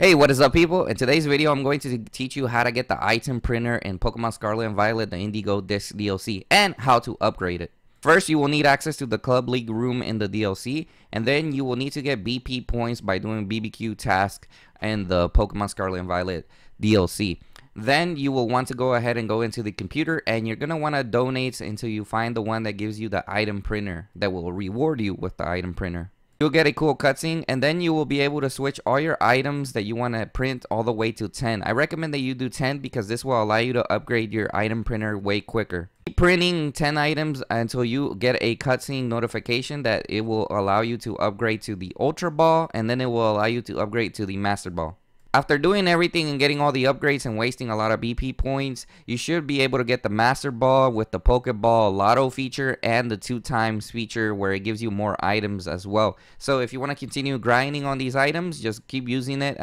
Hey, what is up people? In today's video, I'm going to teach you how to get the item printer in Pokemon Scarlet and Violet, the Indigo Disk DLC, and how to upgrade it. First, you will need access to the Club League room in the DLC, and then you will need to get BP points by doing BBQ task in the Pokemon Scarlet and Violet DLC. Then you will want to go ahead and go into the computer and you're going to want to donate until you find the one that gives you the item printer that will reward you with the item printer. You'll get a cool cutscene and then you will be able to switch all your items that you want to print all the way to 10. I recommend that you do 10 because this will allow you to upgrade your item printer way quicker. Keep printing 10 items until you get a cutscene notification that it will allow you to upgrade to the Ultra Ball and then it will allow you to upgrade to the Master Ball. After doing everything and getting all the upgrades and wasting a lot of BP points, you should be able to get the Master Ball with the Pokeball Lotto feature and the two times feature where it gives you more items as well. So if you want to continue grinding on these items, just keep using it